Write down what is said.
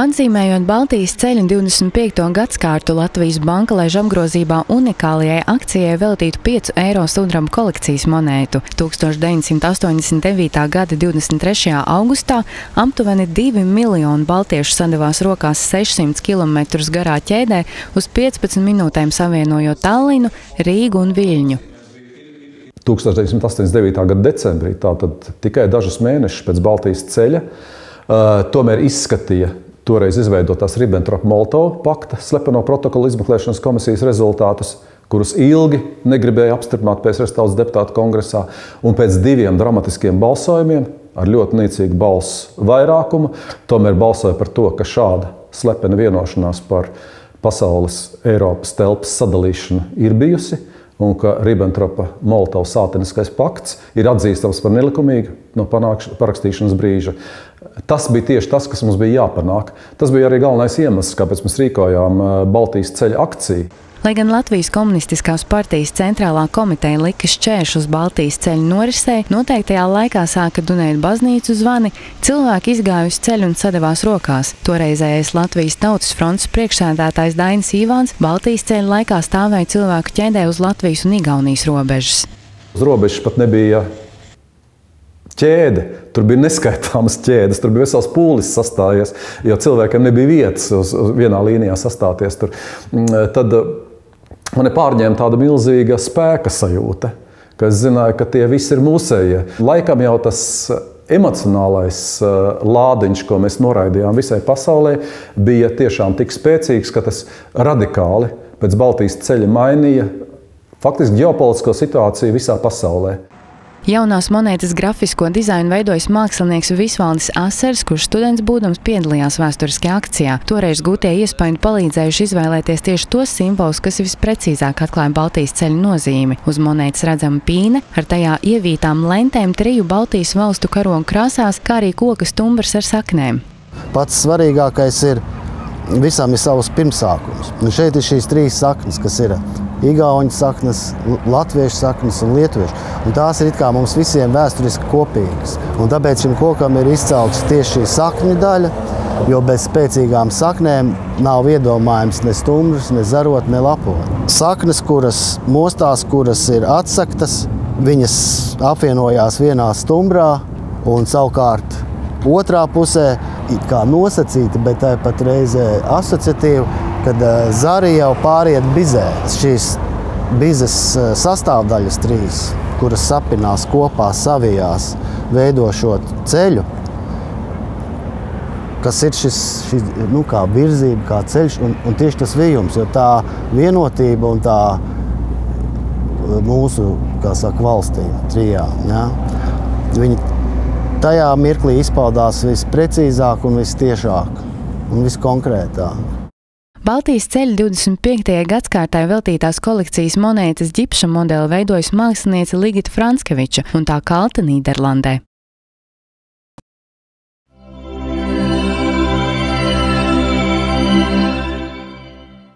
Atzīmējot Baltijas ceļu 25. gadsimtu, Latvijas banka laiž apgrozībā unikālajai akcijai veltītu 5 eiro sudraba kolekcijas monētu. 1989. gada 23. augustā aptuveni 2 miljoni baltiešu sadavās rokās 600 km garā ķēdē uz 15 minūtēm savienojot Tallinu, Rīgu un Viļņu. 1989. gada decembrī, tātad tikai dažus mēnešus pēc Baltijas ceļa, tomēr izskatīja toreiz izveidotās Ribbentrop-Molotova pakta slepeno protokolu izmeklēšanas komisijas rezultātus, kurus ilgi negribēja apstiprināt PSRS tautas deputātu kongresā, un pēc diviem dramatiskiem balsojumiem ar ļoti niecīgu balsu vairākumu tomēr balsoja par to, ka šāda slepena vienošanās par pasaules Eiropas telpas sadalīšanu ir bijusi un ka Ribbentropa-Molotova sāteniskais pakts ir atzīstams par nelikumīgu no parakstīšanas brīža. Tas bija tieši tas, kas mums bija jāpanāk. Tas bija arī galvenais iemesls, kāpēc mēs rīkojām eh, Baltijas ceļa akciju. Lai gan Latvijas komunistiskās partijas centrālā komiteja lika šķēršus Baltijas ceļu norisē, noteiktajā laikā sāka dunēt baznīcu zvani, cilvēki izgāja uz ceļu un sadavās rokās. Toreizējais Latvijas tautas fronts priekšsēdētājs Dainis Ivāns Baltijas ceļa laikā stāvēja cilvēku ķēdē uz Latvijas un Igaunijas robežas. Uz robežas pat nebija ķēde. Tur bija neskaitāmas ķēdes, tur bija vesels pūlis sastājies, jo cilvēkiem nebija vietas uz, uz vienā līnijā sastāties. Tur. Mm, tad Mani pārņēma tāda milzīga spēka sajūta, ka es zināju, ka tie visi ir mūsējie. Laikam jau tas emocionālais uh, lādiņš, ko mēs noraidījām visai pasaulē, bija tiešām tik spēcīgs, ka tas radikāli pēc Baltijas ceļa mainīja faktiski ģeopolitisko situāciju visā pasaulē. Jaunās monētas grafisko dizainu veidojis mākslinieks Visvaldis Asers, kurš students būdams piedalījās vēsturiskajā akcijā. Toreiz gūtie iespēju palīdzējuši izvēlēties tieši tos simbolus, kas visprecīzāk atklāja Baltijas ceļu nozīmi. Uz monētas redzama pīne ar tajā ievītām lentēm triju Baltijas valstu karogu krāsās, kā arī koka stumbrs ar saknēm. Pats svarīgākais ir visam ir savs pirmsākums. Un šeit ir šīs trīs saknes, kas ir Igaunijas saknes, latviešu saknes un lietuviešu. Un tās ir mums visiem vēsturiski kopīgas. Un tāpēc šim kokam ir izcelts tieši šī sakņu daļa, jo bez spēcīgām saknēm nav iedomājams ne stumbrs, ne zarot, ne lapot. Saknes, kuras mostās, kuras ir atsaktas, viņas apvienojās vienā stumbrā un savukārt otrā pusē kā nosacīta, bet tāpat reizē asociatīva kad eh, zari jau pāriet bizē. Šīs bizes eh, sastāvdaļas trīs, kuras sapinās kopā savijās, veidošot ceļu, kas ir šis, šis nu, kā virzība, kā ceļš un, un tieši tas vījums, jo tā vienotība un tā eh, mūsu, kā saka, valstīm, trijām, ja, viņi tajā mirklī izpaudās visprecīzāk un vistiešāk un viskonkrētāk. Baltijas ceļa 25. gadsimtai veltītās kolekcijas monētas ģipša modeli veidojas mākslinieca Ligita Franskeviča un tā kalta Nīderlandē.